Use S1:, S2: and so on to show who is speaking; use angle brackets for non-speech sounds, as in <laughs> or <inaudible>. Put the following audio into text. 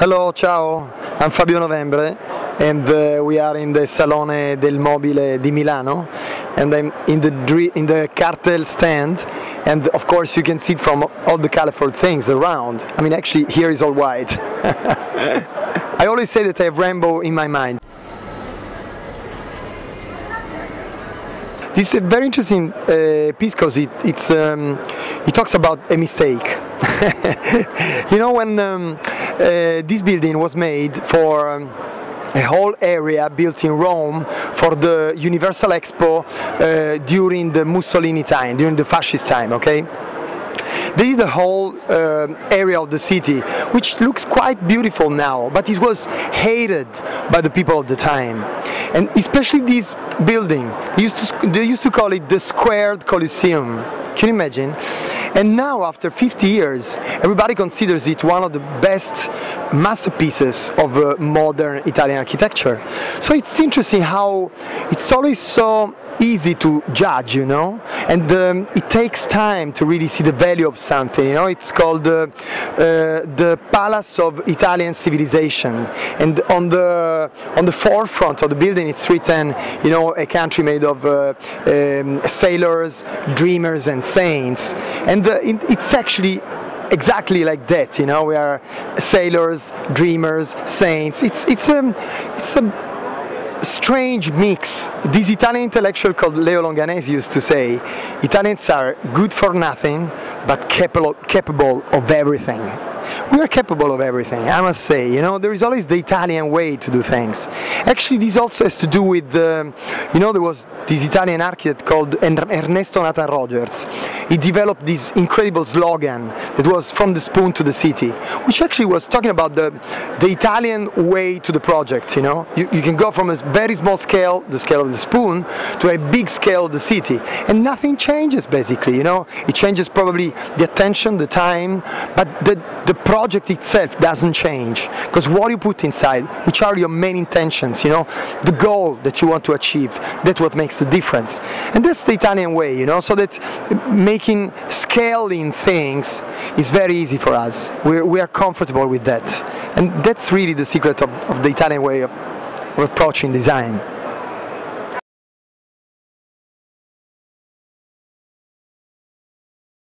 S1: Hello, ciao, I'm Fabio Novembre and uh, we are in the Salone del Mobile di Milano and I'm in the, in the Kartell stand and of course you can see it from all the colorful things around. I mean actually here is all white. <laughs> I always say that I have rainbow in my mind. This is a very interesting uh, piece because it, it's, um, it talks about a mistake. <laughs> you know when um, uh, this building was made for um, a whole area built in Rome for the Universal Expo uh, during the Mussolini time, during the fascist time, okay? They did the whole uh, area of the city, which looks quite beautiful now, but it was hated by the people of the time. And especially this building, they used to, they used to call it the Squared Colosseum. Can you imagine? And now, after 50 years, everybody considers it one of the best masterpieces of uh, modern Italian architecture. So it's interesting how it's always so easy to judge, you know, and um, it takes time to really see the value of something. You know, it's called uh, uh, the Palace of Italian Civilization, and on the on the forefront of the building, it's written, you know, a country made of uh, um, sailors, dreamers, and saints, and uh, it, it's actually exactly like that you know we are sailors dreamers saints it's it's a it's a strange mix. This Italian intellectual called Leo Longanesi used to say, Italians are good for nothing, but capable, capable of everything we are capable of everything, I must say. You know, there is always the Italian way to do things. Actually, this also has to do with, um, you know, there was this Italian architect called Ernesto Nathan Rogers. He developed this incredible slogan that was from the spoon to the city, which actually was talking about the, the Italian way to the project, you know. You, you can go from a very small scale, the scale of the spoon, to a big scale of the city. And nothing changes, basically, you know. It changes probably the attention, the time, but the, the project itself doesn't change because what you put inside, which are your main intentions, you know, the goal that you want to achieve, that's what makes the difference. And that's the Italian way, you know, so that making scaling things is very easy for us. We're, we are comfortable with that. And that's really the secret of, of the Italian way of, of approaching design.